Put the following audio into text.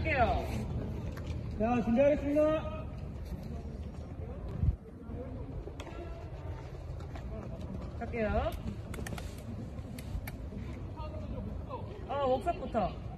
할게요. 자, 준비하겠습니다. 갈게요. 어, 아, 웍석부터.